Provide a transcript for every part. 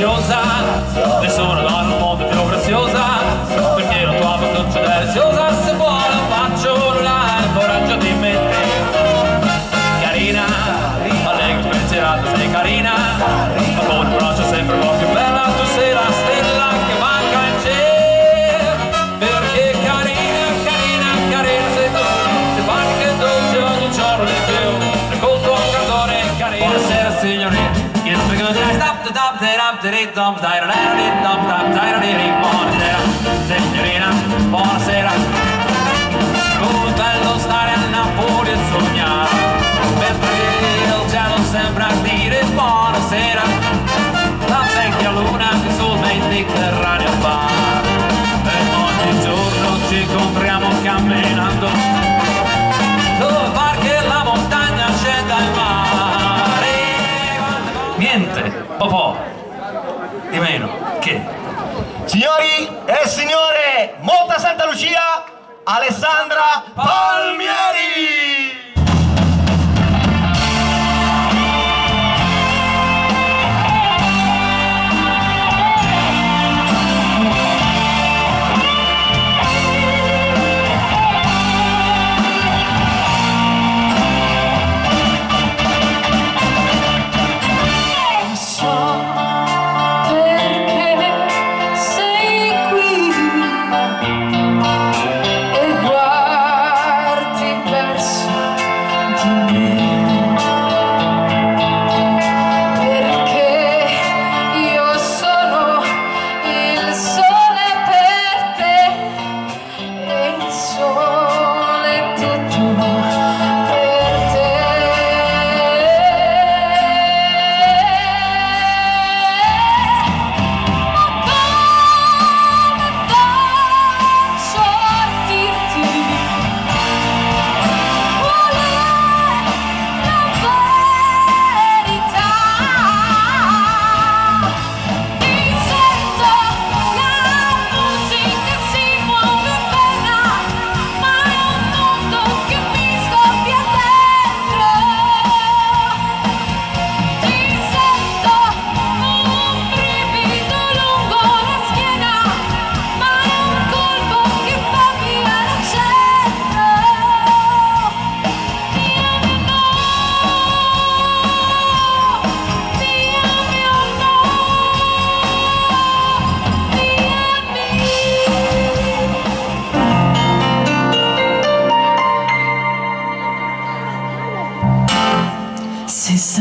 graziosa de sono signorina buonasera. Come bello stare a Napoli e sognare. Perché il cielo sembra dire buonasera. La vecchia luna che sul Mediterraneo va. E ogni giorno ci compriamo camminando. Dove far che la montagna scenda al mare. Niente, po' po' meno. Che? Signori e signore, Monta Santa Lucia, Alessandra Palmieri!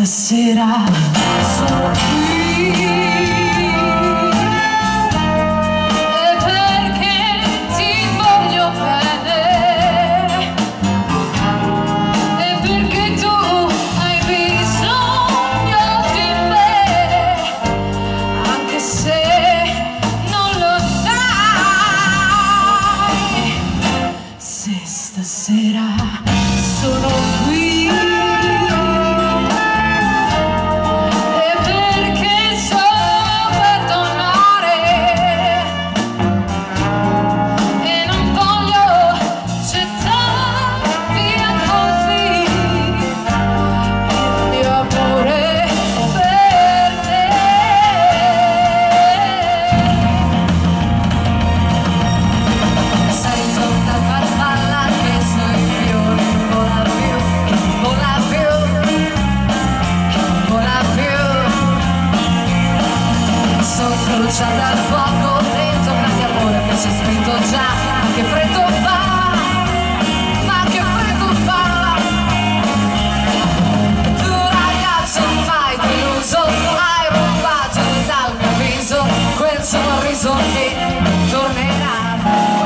Essa será sua vida. bruciata dal fuoco dentro grazie amore che c'è scritto già. Ma che freddo fa ma che freddo fa. Tu ragazzo fai deluso hai rubato dal mio viso. Quel sorriso che tornerà.